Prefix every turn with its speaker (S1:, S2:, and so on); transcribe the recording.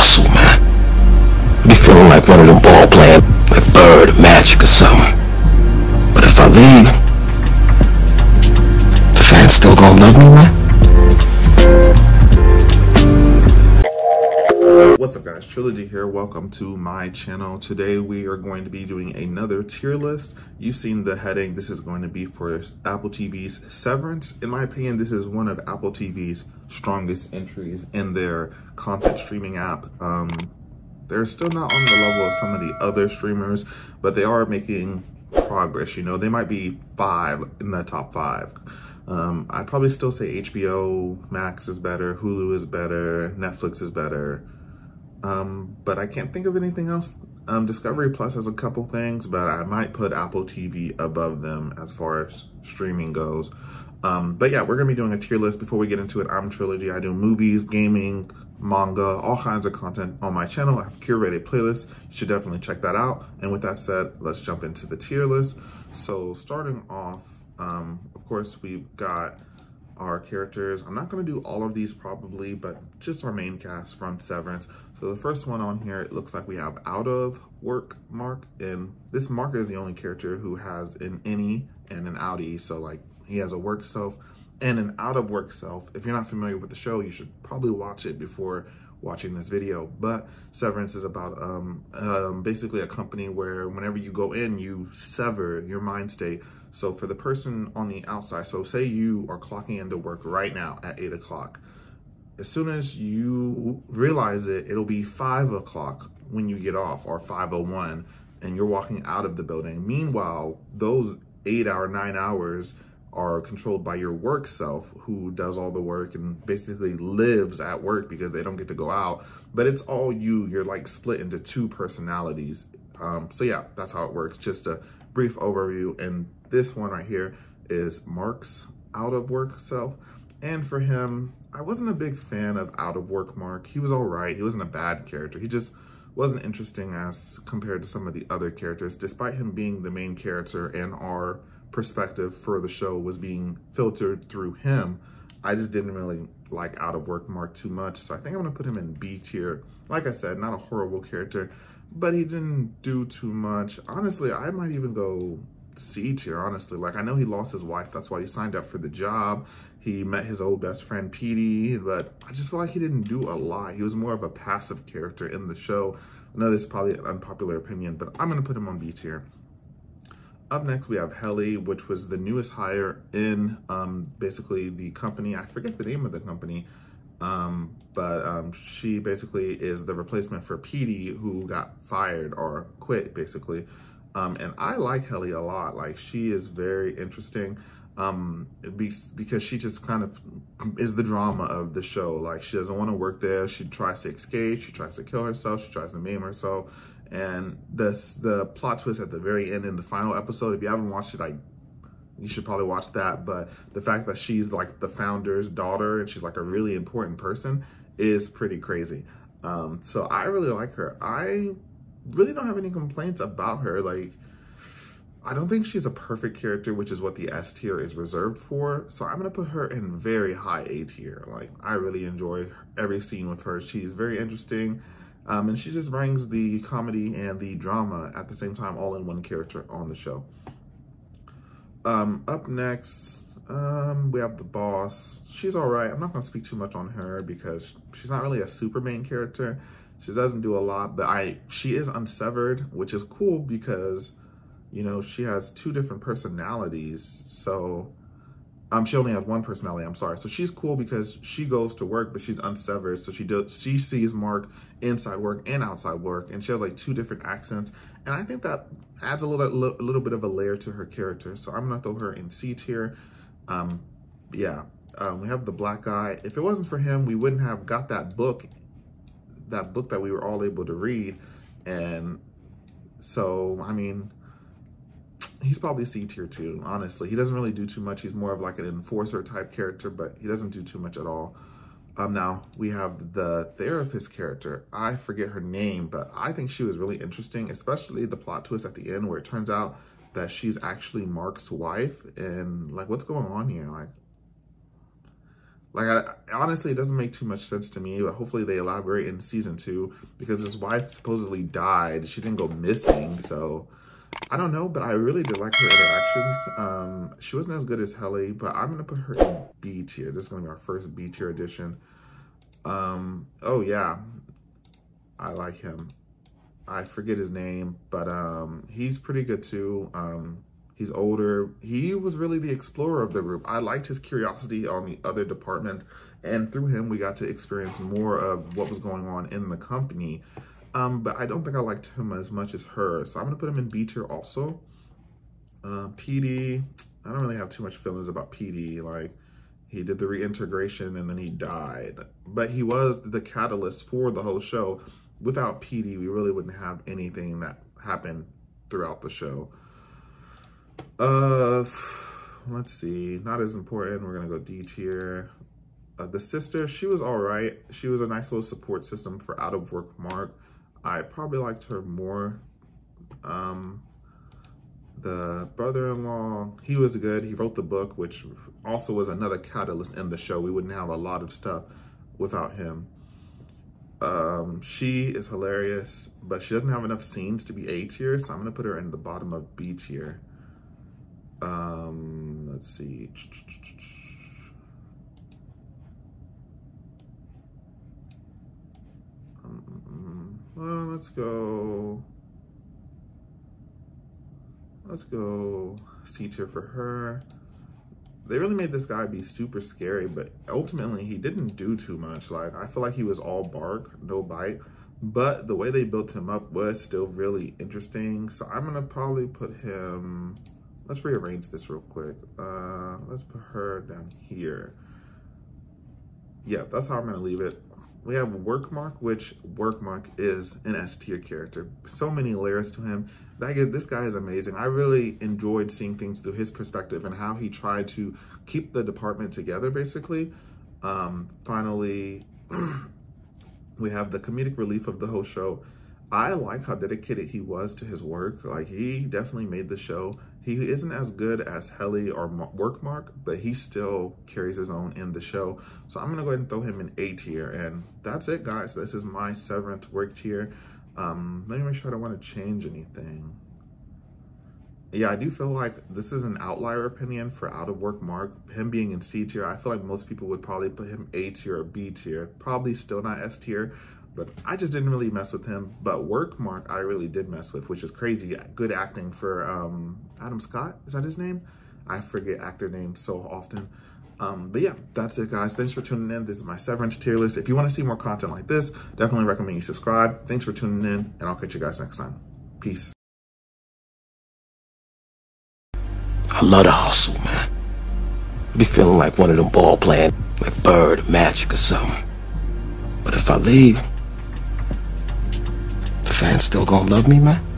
S1: hustle, man. Be feeling like one of them ball playing like Bird or Magic or something. But if I leave, the fans still gonna love me, man.
S2: What's up guys, Trilogy here. Welcome to my channel. Today we are going to be doing another tier list. You've seen the heading. This is going to be for Apple TV's Severance. In my opinion, this is one of Apple TV's strongest entries in their content streaming app. Um, they're still not on the level of some of the other streamers, but they are making progress. You know, they might be five in the top five. Um, I'd probably still say HBO Max is better, Hulu is better, Netflix is better. Um, but I can't think of anything else. Um, Discovery Plus has a couple things, but I might put Apple TV above them as far as streaming goes. Um, but yeah, we're gonna be doing a tier list. Before we get into it, I'm Trilogy. I do movies, gaming, manga, all kinds of content on my channel. I have curated playlists. You should definitely check that out. And with that said, let's jump into the tier list. So starting off, um, of course, we've got our characters. I'm not to do all of these probably, but just our main cast from Severance. So the first one on here, it looks like we have out of work Mark. And this Mark is the only character who has an innie and an outie. So like he has a work self and an out of work self. If you're not familiar with the show, you should probably watch it before watching this video. But Severance is about um, um, basically a company where whenever you go in, you sever your mind state so for the person on the outside, so say you are clocking into work right now at eight o'clock. As soon as you realize it, it'll be five o'clock when you get off or 501 and you're walking out of the building. Meanwhile, those eight hour, nine hours are controlled by your work self who does all the work and basically lives at work because they don't get to go out. But it's all you. You're like split into two personalities. Um, so yeah, that's how it works. Just a brief overview. And this one right here is Mark's out of work self. And for him, I wasn't a big fan of out of work Mark. He was all right. He wasn't a bad character. He just wasn't interesting as compared to some of the other characters, despite him being the main character and our perspective for the show was being filtered through him. I just didn't really like out of work Mark too much. So I think I'm gonna put him in B tier. Like I said, not a horrible character, but he didn't do too much. Honestly, I might even go C tier, honestly. Like, I know he lost his wife. That's why he signed up for the job. He met his old best friend, Petey, but I just feel like he didn't do a lot. He was more of a passive character in the show. I know this is probably an unpopular opinion, but I'm going to put him on B tier. Up next, we have Helly, which was the newest hire in um, basically the company. I forget the name of the company, um, but um, she basically is the replacement for Petey, who got fired or quit, basically. Um, and I like Helly a lot. Like she is very interesting um, because she just kind of is the drama of the show. Like she doesn't want to work there. She tries to escape. She tries to kill herself. She tries to maim herself. And the the plot twist at the very end in the final episode, if you haven't watched it, I you should probably watch that. But the fact that she's like the founder's daughter and she's like a really important person is pretty crazy. Um, so I really like her. I really don't have any complaints about her. Like, I don't think she's a perfect character, which is what the S tier is reserved for. So I'm gonna put her in very high A tier. Like, I really enjoy every scene with her. She's very interesting. Um, and she just brings the comedy and the drama at the same time, all in one character on the show. Um, up next, um, we have the boss. She's all right. I'm not going to speak too much on her because she's not really a super main character. She doesn't do a lot, but I she is unsevered, which is cool because, you know, she has two different personalities. So, um, she only has one personality. I'm sorry. So she's cool because she goes to work, but she's unsevered. So she does she sees Mark inside work and outside work, and she has like two different accents. And I think that adds a little a little bit of a layer to her character. So I'm gonna throw her in C tier. Um, yeah. Um, we have the black guy. If it wasn't for him, we wouldn't have got that book that book that we were all able to read. And so, I mean, he's probably C tier too, honestly. He doesn't really do too much. He's more of like an enforcer type character, but he doesn't do too much at all. Um, now, we have the therapist character. I forget her name, but I think she was really interesting, especially the plot twist at the end where it turns out that she's actually Mark's wife. And like, what's going on here? Like, Like, I, honestly, it doesn't make too much sense to me, but hopefully they elaborate in season two because his wife supposedly died. She didn't go missing, so I don't know, but I really did like her interactions. Um, she wasn't as good as Helly, but I'm gonna put her in B tier. This is gonna be our first B tier edition. Um, oh yeah, I like him. I forget his name, but um, he's pretty good too. Um, he's older. He was really the explorer of the group. I liked his curiosity on the other department, and through him, we got to experience more of what was going on in the company. Um, but I don't think I liked him as much as her, so I'm gonna put him in B tier also. Uh, Petey, I don't really have too much feelings about Petey. Like, he did the reintegration and then he died. But he was the catalyst for the whole show. Without Petey, we really wouldn't have anything that happened throughout the show. Uh, let's see. Not as important. We're gonna go D tier. Uh, the sister, she was all right. She was a nice little support system for out of work Mark. I probably liked her more. Um, the brother-in-law, he was good. He wrote the book, which also was another catalyst in the show. We wouldn't have a lot of stuff without him. Um, she is hilarious, but she doesn't have enough scenes to be A tier, so I'm gonna put her in the bottom of B tier. Um, let's see. Well, let's go. Let's go C tier for her. They really made this guy be super scary, but ultimately he didn't do too much. Like, I feel like he was all bark, no bite. But the way they built him up was still really interesting. So I'm gonna probably put him, let's rearrange this real quick. Uh, let's put her down here. Yeah, that's how I'm gonna leave it. We have Workmark, which Workmark is an S tier character. So many layers to him. This guy is amazing. I really enjoyed seeing things through his perspective and how he tried to keep the department together, basically. Um, finally, we have the comedic relief of the whole show. I like how dedicated he was to his work. Like, he definitely made the show he isn't as good as Helly or Workmark, but he still carries his own in the show. So I'm to go ahead and throw him in A tier. And that's it, guys. This is my Severance work tier. Um, let me make sure I don't want to change anything. Yeah, I do feel like this is an outlier opinion for Out of Work Mark. Him being in C tier, I feel like most people would probably put him A tier or B tier. Probably still not S tier but I just didn't really mess with him. But work mark, I really did mess with, which is crazy. Good acting for um, Adam Scott. Is that his name? I forget actor names so often. Um, but yeah, that's it, guys. Thanks for tuning in. This is my Severance tier list. If you want to see more content like this, definitely recommend you subscribe. Thanks for tuning in, and I'll catch you guys next time. Peace.
S1: I love the hustle, man. I be feeling like one of them ball playing, like Bird, Magic, or something. But if I leave, fans still gonna love me, man?